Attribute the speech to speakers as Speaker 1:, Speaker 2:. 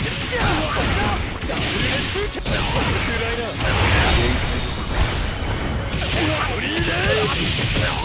Speaker 1: 取り入れ